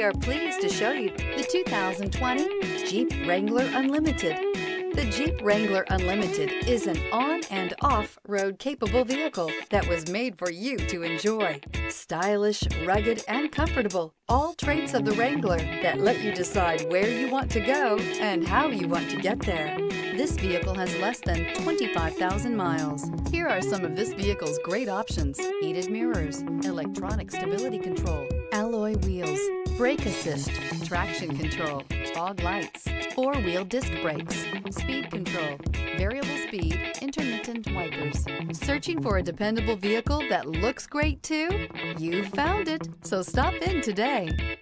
We are pleased to show you the 2020 Jeep Wrangler Unlimited. The Jeep Wrangler Unlimited is an on and off road capable vehicle that was made for you to enjoy. Stylish, rugged, and comfortable. All traits of the Wrangler that let you decide where you want to go and how you want to get there. This vehicle has less than 25,000 miles. Here are some of this vehicle's great options. Heated mirrors, electronic stability control, alloy wheels, brake assist, traction control, fog lights, four-wheel disc brakes, speed control, variable speed, intermittent wipers. Searching for a dependable vehicle that looks great too? You found it, so stop in today.